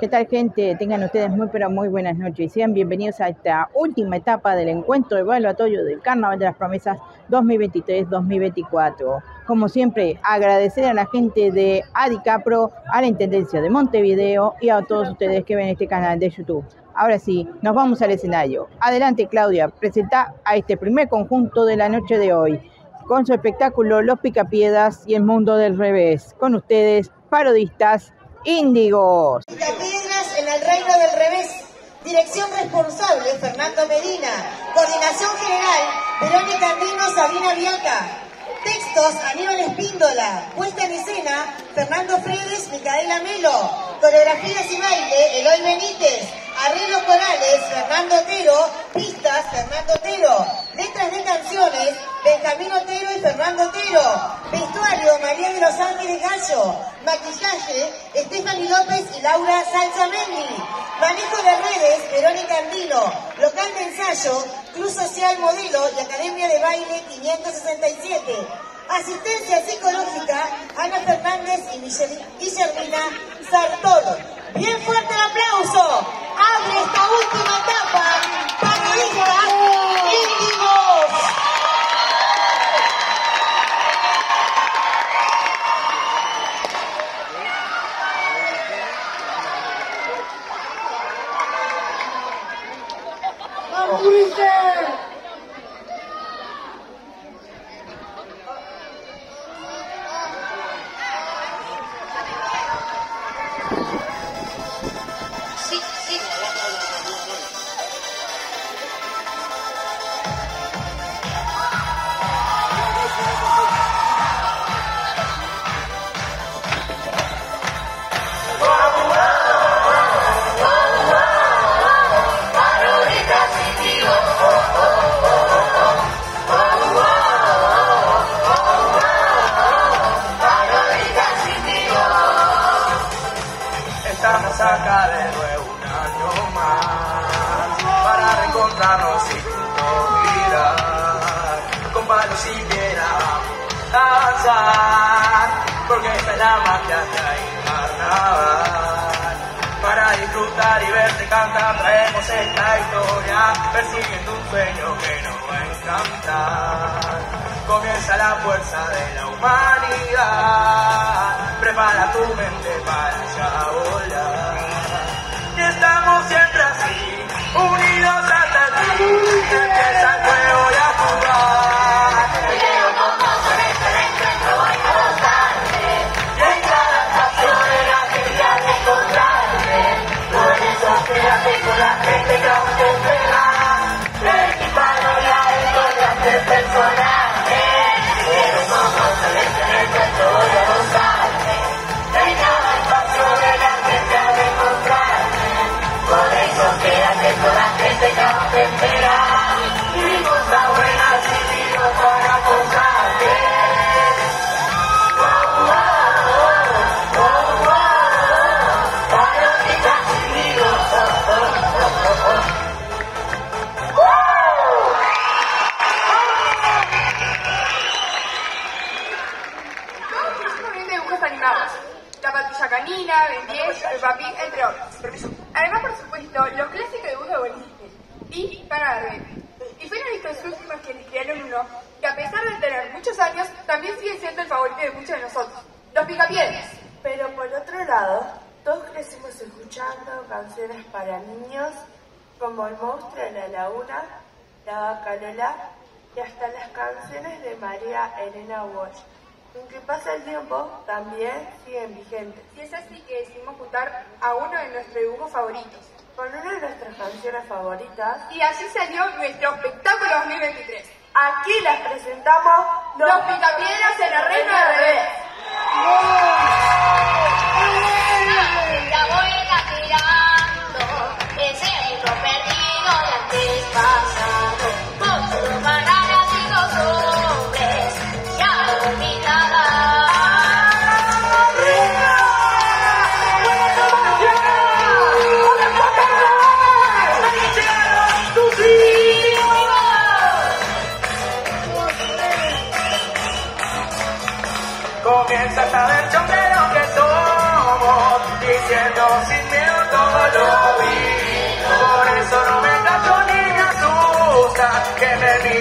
¿Qué tal gente? Tengan ustedes muy pero muy buenas noches y sean bienvenidos a esta última etapa del encuentro evaluatorio del Carnaval de las Promesas 2023-2024. Como siempre, agradecer a la gente de Adicapro, a la Intendencia de Montevideo y a todos ustedes que ven este canal de YouTube. Ahora sí, nos vamos al escenario. Adelante Claudia, presenta a este primer conjunto de la noche de hoy con su espectáculo Los Picapiedas y el Mundo del Revés. Con ustedes, parodistas Índigos. Piedras en el reino del revés. Dirección responsable, Fernando Medina. Coordinación general, Verónica Andino, Sabina Viaca. Textos, Aníbal Espíndola. Puesta en escena, Fernando Fredes, Micaela Melo. Coreografías y baile, Eloy Benítez. Arreglos corales, Fernando Otero. Pistas, Fernando Otero. Letras de canciones, Benjamín Otero y Fernando Otero. Vestuario, María de los Ángeles Gallo. Maquillaje, Stephanie López y Laura Salzamendi. Manejo de redes, Verónica Andino. Local de ensayo, Cruz Social Modelo y Academia de Baile 567. Asistencia psicológica, Ana Fernández y Guillermina Sartor. Bien fuerte el aplauso. Abre esta última etapa. Parodistas índigos. Sí, y juntos girar con palos y piedra danzar porque es la magia en carnaval para disfrutar y verte cantar traemos esta historia persiguiendo un sueño que nos va a encantar. Comienza la fuerza de la humanidad prepara tu mente para ya volar. Y estamos siempre así unidos fin empieza el juego y a jugar también sigue siendo el favorito de muchos de nosotros. Los picapiedras. Pero por otro lado, todos crecimos escuchando canciones para niños como El monstruo de la laguna, La vaca Lola y hasta las canciones de María Elena Walsh. Aunque pasa el tiempo, también siguen vigentes. Y es así que decidimos juntar a uno de nuestros dibujos favoritos. Con una de nuestras canciones favoritas, Y así salió nuestro espectáculo 2023. Aquí las presentamos Los picapiedras en el reino del revés. que me diga.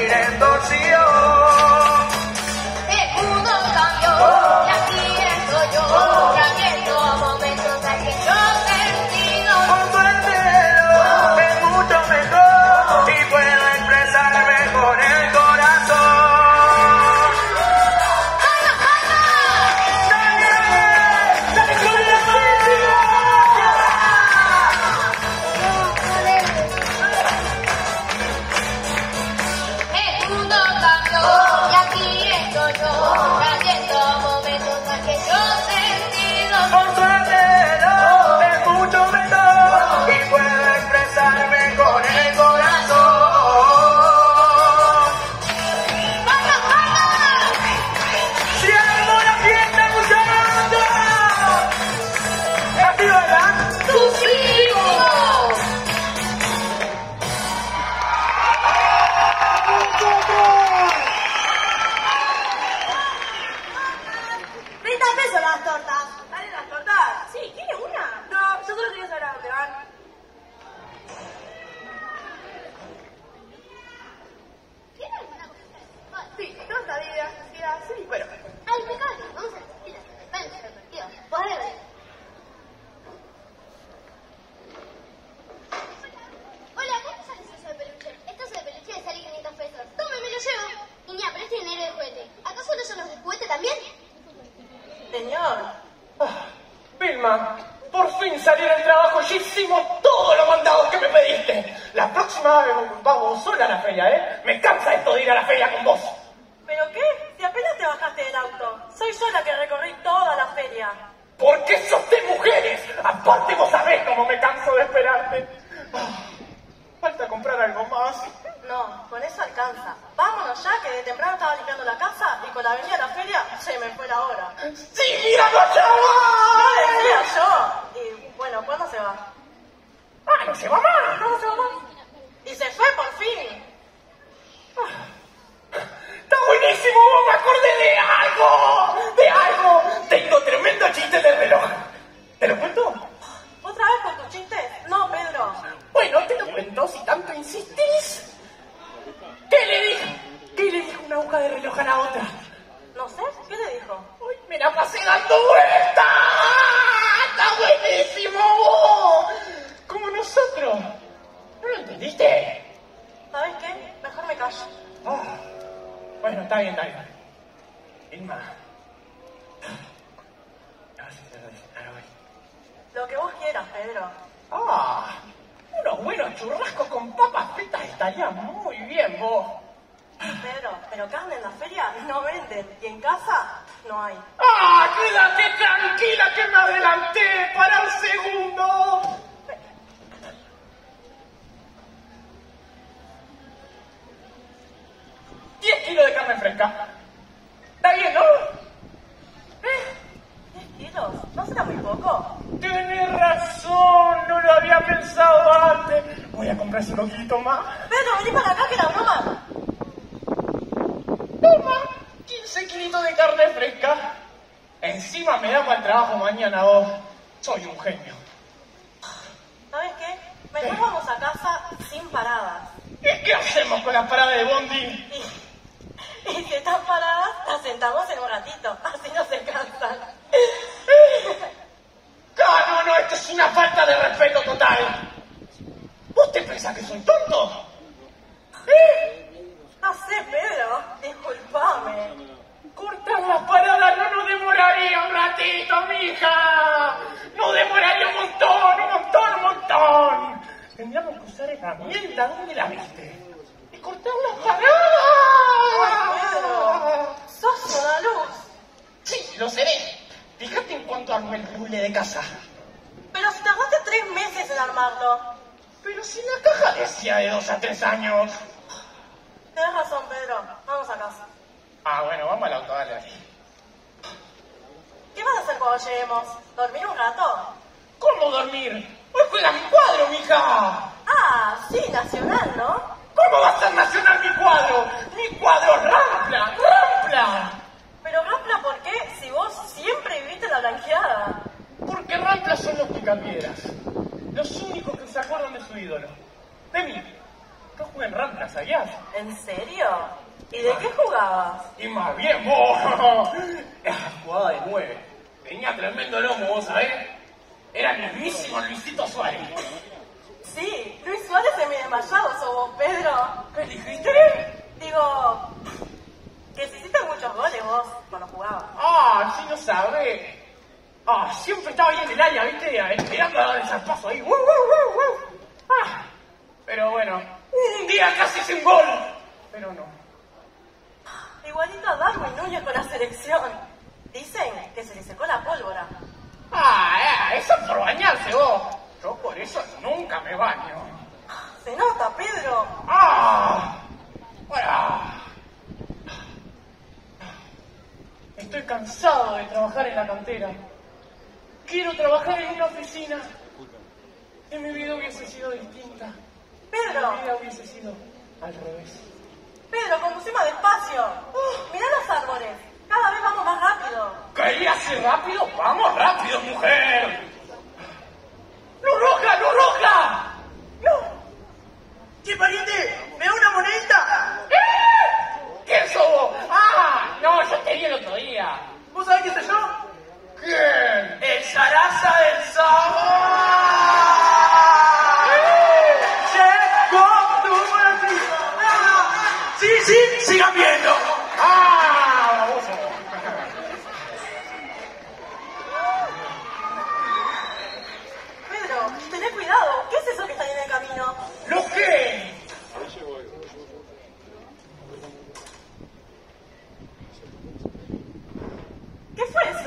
No, con eso alcanza. Vámonos ya, que de temprano estaba limpiando la casa y con la avenida a la feria se me fue la hora. ¡Sí, míralo allá! No decía yo. Y bueno, ¿cuándo se va? ¡Ah, no se va más! No, se va más. Y se fue por fin. ¡Está buenísimo! ¡Me acordé de algo! ¡De algo! Tengo tremendo chiste del reloj. ¿Te lo cuento? Una aguja de reloj a la otra? No sé, ¿qué le dijo? ¡Uy, me la pasé dando vueltas! ¡Está buenísimo! Como nosotros. ¿No lo entendiste? ¿Sabes qué? Mejor me callo. Ah, bueno, está bien, está bien. Vilma. Lo que vos quieras, Pedro. Ah, unos buenos churrascos con papas fritas estarían muy bien, vos. Pedro, pero carne en la feria no venden y en casa no hay. ¡Ah, quédate tranquila que me adelanté para el segundo! ¡Diez kilos de carne fresca! ¿Está bien, no? ¿10 kilos? ¿No será muy poco? Tienes razón, no lo había pensado antes. Voy a comprar cinco kilitos más. Pedro, vení para acá que la broma. 15 kilitos de carne fresca. Encima me da para el trabajo mañana vos. Soy un genio. ¿Sabes qué? Mejor vamos a casa sin paradas. ¿Y qué hacemos con las paradas de Bondi? Y, y si están paradas, las sentamos en un ratito. Así no se cansan. Ah, no, no, esto es una falta de respeto total. ¿Vos te pensás que soy tonto? ¿Eh? No sé, Pedro. Disculpame. Cortar las paradas no nos demoraría un ratito, mija. No demoraría un montón, un montón, un montón. Tendríamos que usar herramienta. ¿Dónde la viste? Y cortar las Ay, Pedro. paradas. Sos una luz. Sí, lo seré. Fíjate en cuanto armé el puzzle de casa. Pero si tardaste tres meses en armarlo. Pero si la caja decía de dos a tres años. Tienes razón, Pedro. Vamos a casa. Ah, bueno, vamos al auto, dale. ¿Qué vas a hacer cuando lleguemos? ¿Dormir un rato? ¿Cómo dormir? Hoy juega mi cuadro, mija. Ah, sí, nacional, ¿no? ¿Cómo va a ser nacional mi cuadro? Mi cuadro rampla, rampla. Pero Rampla, ¿por qué? Si vos siempre viviste en la blanqueada. Porque rampla son los picapiedras. los únicos que se acuerdan de su ídolo. De mí. Yo jugué en Ramplas allá. ¿En serio? ¿Y de qué jugabas? Y más bien vos. Jugaba de nueve. Tenía tremendo lomo, vos sabés. Era mismísimo Luisito Suárez. Sí, Luis Suárez es mi desmayado, sos vos, Pedro. ¿Qué dijiste? Digo, que si hiciste muchos goles vos cuando jugabas. Ah, sí, no sabe. Ah, siempre estaba ahí en el área, ¿viste? Esperando a dar el zarpazo ahí. ¡Woo, woo, woo, woo! Ah, pero bueno, un día casi un gol. Pero no. Igualito a Darwin Núñez con la selección. Dicen que se le secó la pólvora. Ah, eh, eso por bañarse vos. Yo por eso nunca me baño. Se nota, Pedro. Ah. Estoy cansado de trabajar en la cantera. Quiero trabajar en una oficina. Si mi vida hubiese sido distinta. Pedro. Mi vida hubiese sido al revés. Pedro, conducí más despacio. Mirá los árboles. Cada vez vamos más rápido. ¿Querías ir rápido? ¡Vamos rápido, mujer! ¡Luz roja, luz roja!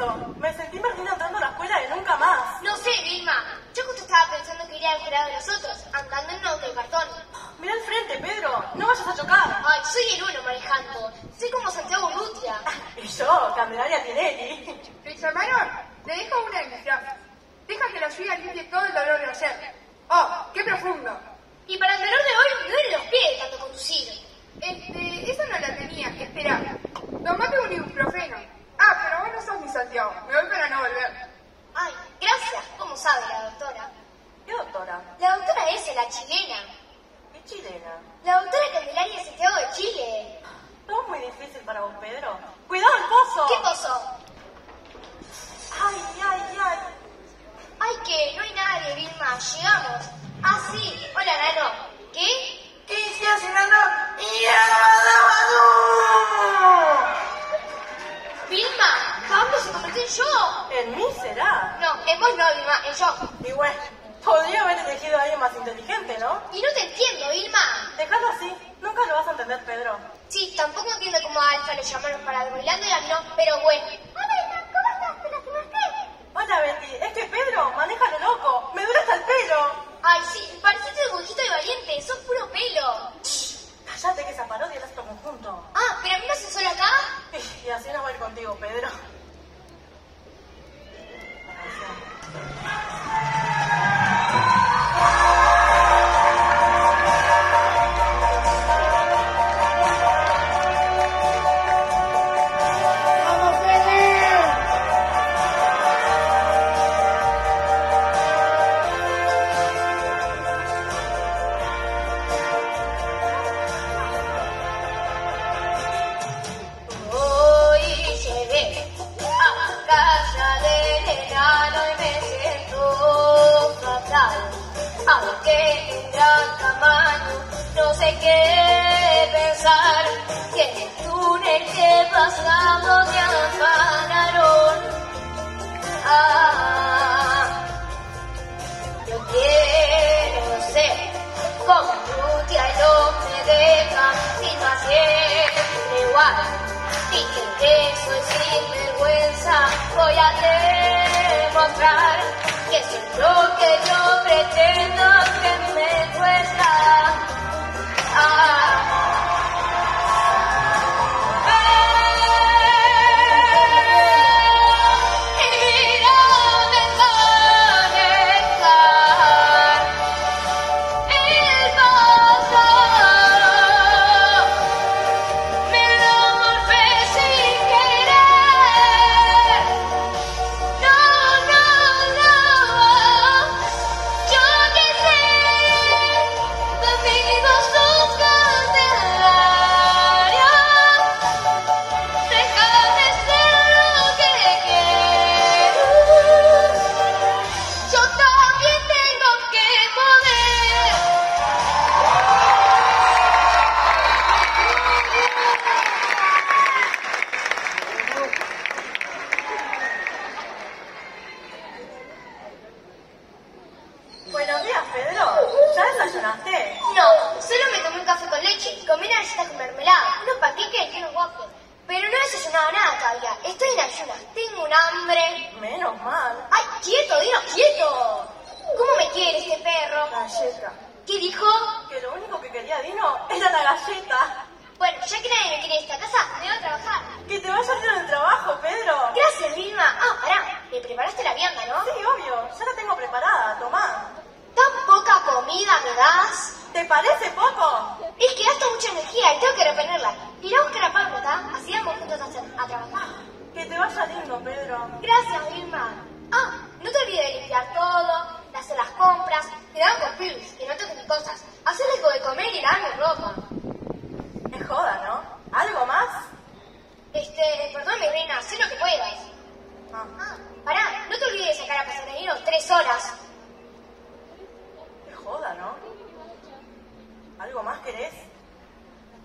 Eso? Me sentí perdida entrando a la escuela y nunca más. No sé, Vilma. Yo justo estaba pensando que iría al jurado de los otros, andando en un auto de cartón. Mira al frente, Pedro. No vayas a chocar. Ay, soy el uno manejando. Soy como Santiago Urrutia. Y yo, Candelaria Tinelli. ¿Lo llamaron? Le dejo una de mis frases. Deja que la lluvia limpie todo el dolor de ayer. Yo quiero ser como Rutia y no me deja sin hacer igual. Y que soy sin vergüenza, voy a demostrar que soy lo que yo pretendo que me cuesta. Ah. Me? ¿Te parece poco? Es que gasta mucha energía y tengo que repenerla. Iré a buscar a Pablo, ¿está? Así vamos juntos a, hacer- a trabajar. Que te vaya lindo, Pedro. Gracias, Vilma. Ah, no te olvides de limpiar todo, de hacer las compras, cuidar con Pius, que no toques mis cosas, hacerle algo de comer y lavar mi ropa. Es joda, ¿no? ¿Algo más? Este, perdón, mi reina, haz lo que puedas. Ah. Ah, pará, no te olvides de sacar a pasear Nino tres horas. Es joda, ¿no? ¿Algo más querés?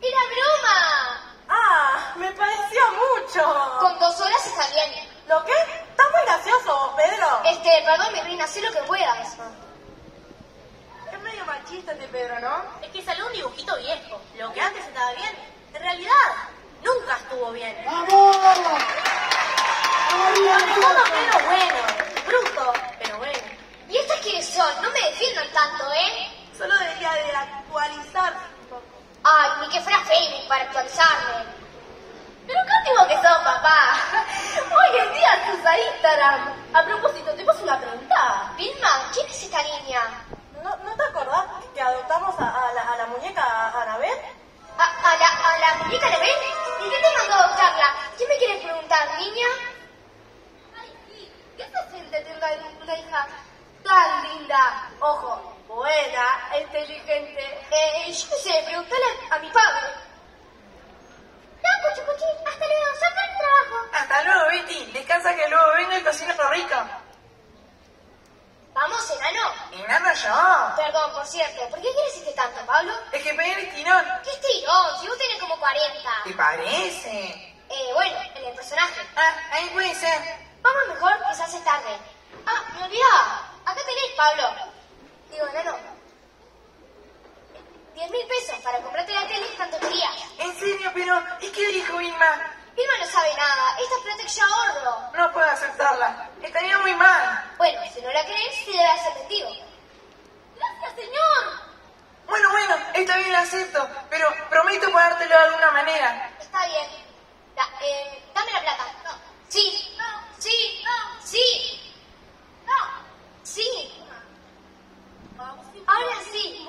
¡Era broma! Ah, me pareció mucho. Con dos horas está bien. ¿Lo qué? Estás muy gracioso, Pedro. Este, perdón, mi reina, haz lo que puedas. Es medio machista este Pedro, ¿no? Es que salió un dibujito viejo. Lo que antes estaba bien, en realidad, nunca estuvo bien. Todo pero bueno, bruto, pero bueno. ¿Y estas quiénes son? No me defiendan tanto, ¿eh? Solo debería de actualizar. Ay, ni que fuera Facebook para actualizarme. Antiguo que son, papá. Hoy en día se usa Instagram. A propósito, te paso una pregunta. Vilma, ¿quién es esta niña? ¿No, ¿no te acordás que adoptamos a, a la, a la muñeca Anabel? ¿A, a la, a la muñeca Ben? ¿Y qué te mandó a adoptarla? ¿Qué me quieres preguntar, niña? Ay, sí. ¿Qué se siente tener una hija tan linda? Ojo, buena, inteligente. Eh, yo qué sé, preguntale a, a mi padre. Que luego vengo y cocino lo rico. Vamos, enano. Y nada yo. Perdón, por cierto, ¿por qué quieres irte tanto, Pablo? Es que pegué el estirón. ¿Qué estirón? Si vos tenés como 40. ¿Te parece? Eh, bueno, en el personaje. Ah, ahí puede ser. Vamos mejor, quizás es tarde. Ah, me olvidaba. Acá tenés, Pablo. Digo, enano. Diez mil pesos para comprarte la tele que tanto querías. En serio, pero ¿y qué dijo Vilma? Vilma no sabe nada. Esta es plata que yo ahorro. No puedo aceptarla. Estaría muy mal. Bueno, si no la crees, sí debe haber sentido. Gracias, señor. Bueno, bueno, está bien, la acepto. Pero prometo pagártelo de alguna manera. Está bien. Da- eh, dame la plata. No. Sí. No. Sí. No. Sí. No. Sí. Ahora sí.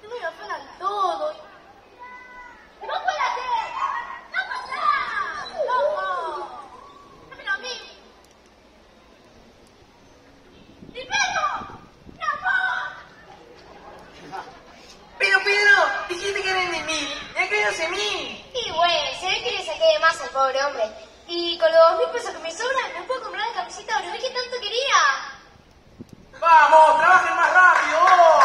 Se me apagan todo. ¡No puede ser! ¡No pasa! ¡No! ¡Dámelo a mí! ¡Mi perro! ¡Mi amor! Pero Pedro, dijiste que eran de. Ya que doce mil. Y bueno, se ve que le saqué de más al pobre hombre. Y con los dos mil pesos que me sobran, me puedo comprar la camiseta de que tanto quería. Vamos, trabajen más rápido.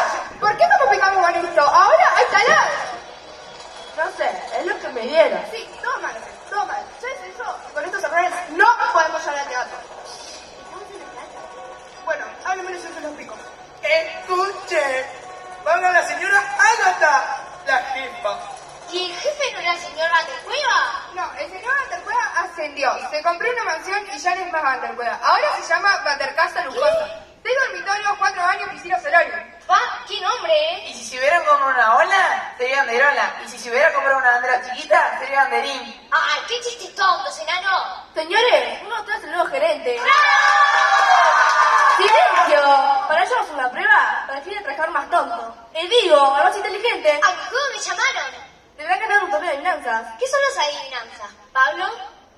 ¿Qué son las adivinanzas? ¿Pablo?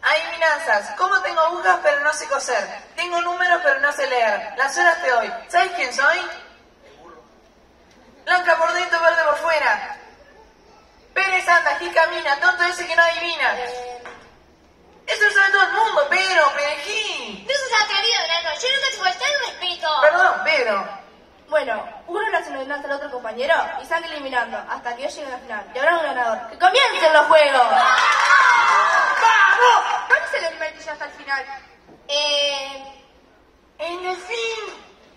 Adivinanzas. ¿Cómo tengo agujas pero no sé coser? Tengo números pero no sé leer. Las horas te doy. ¿Sabes quién soy? Blanca por dentro, verde por fuera. Pérez anda, aquí camina, tonto ese que no adivina. Eso lo sabe todo el mundo, Pedro, Perejil. No sos atrevido, enano. Yo nunca te falté el respeto. Perdón, Pedro. Bueno, uno le hace adivinanza al otro compañero y van eliminando hasta que yo llegue a la final. Y habrá un ganador. ¡Que comiencen los juegos! ¡Vamos! ¿Cuál es el animal que hasta el final? Eh... ¡El delfín!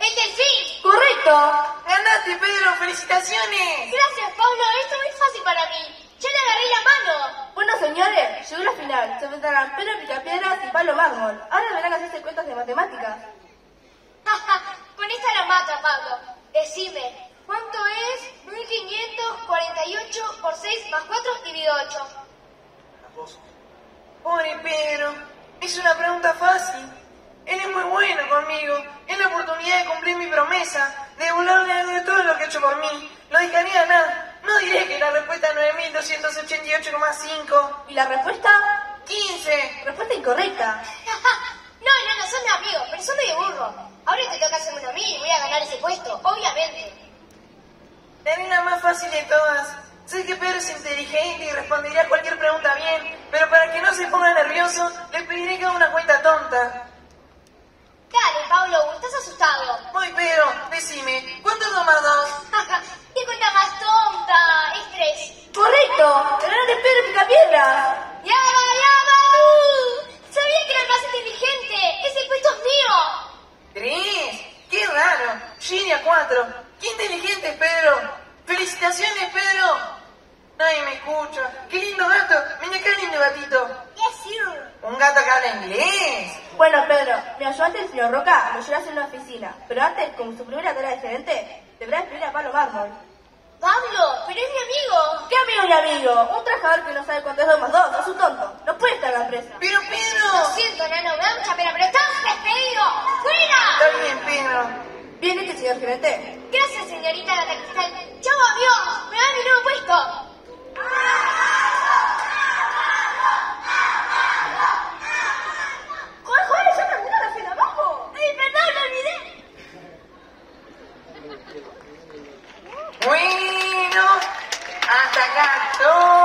¡El delfín! ¡Correcto! ¡Ganaste, Pedro! ¡Felicitaciones! Gracias, Pablo. Esto es muy fácil para mí. Ya le agarré la mano. Bueno, señores, llegó la final. Se enfrentarán Pedro Picapiedras y Pablo Mármol. Ahora verán hacerse cuentas de matemáticas. Esta la mata, Pablo. Decime, ¿cuánto es 1548 por 6 más 4 dividido 8? Pobre Pedro, es una pregunta fácil. Él es muy bueno conmigo. Es la oportunidad de cumplir mi promesa, de devolverle algo de todo lo que ha hecho por mí. No dejaría nada. No diré que la respuesta es 9288,5. ¿Y la respuesta? 15. Respuesta incorrecta. son mi amigo, pero son medio burro. Ahora te toca hacerme a mí y voy a ganar ese puesto, obviamente. La más fácil de todas. Sé que Pedro es inteligente y respondería a cualquier pregunta bien, pero para que no se ponga nervioso, le pediré que haga una cuenta tonta. Dale, Pablo, estás asustado. Voy, Pedro, decime, ¿cuánto es 2 más 2? ¿Qué cuenta más tonta? Es 3. ¡Correcto! ¡El de Pedro Picapiedra! ¡Llama, llama! Sabía que era el más inteligente. Ese puesto es mío. ¿Tres? ¡Qué raro! Ginny a 4. ¡Qué inteligente es Pedro! ¡Felicitaciones, Pedro! Nadie me escucha. ¡Qué lindo gato! Ven acá, lindo gatito. Yes, sir. ¿Un gato que habla inglés? Bueno, Pedro, mi ayudante, el Roca, lo llevas en una oficina. Pero antes, como su primera tarea de gerente, deberá escribir a Pablo Mármol. Pablo, pero es mi amigo. ¿Qué amigo y amigo? Un trabajador que no sabe cuánto es 2 más 2, es un tonto. No puede estar en la empresa. Pero, Pedro... Lo siento, nano, me da mucha pena, pero estás despedido. ¡Fuera! Está bien, Pedro. Bien hecho, señor gerente. Gracias, señorita Gata Cristal. ¡Chau, amigo! ¡Me da mi nuevo puesto! ¡Joder, joder! ¡Ya terminó la cena, vamos! ¡Ay, perdón, me olvidé! Bueno, hasta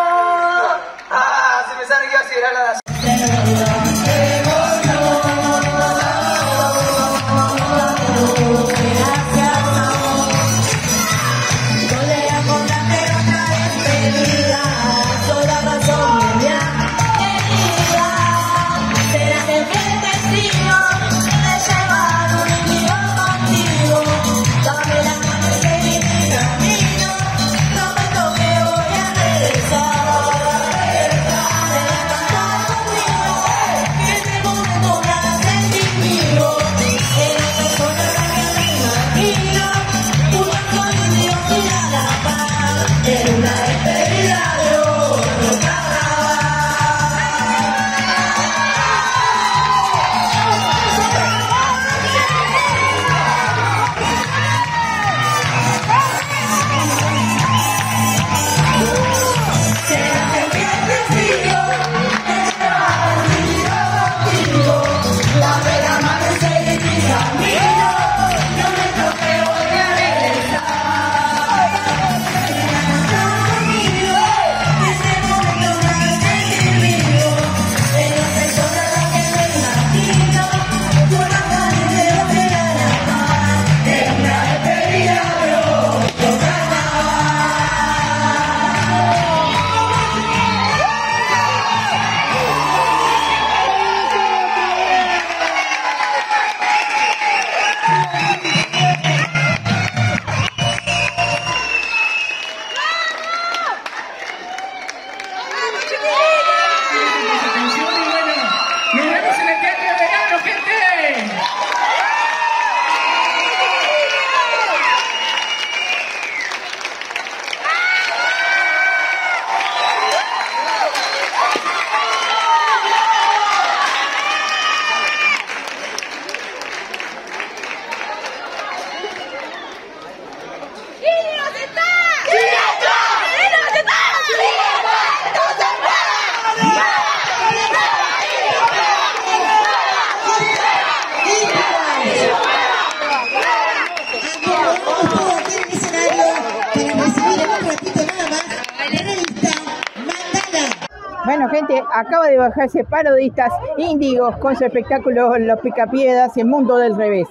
bajarse parodistas índigos con su espectáculo Los Picapiedras, el mundo del revés.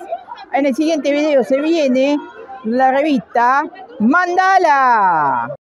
En el siguiente video se viene la revista Mandala.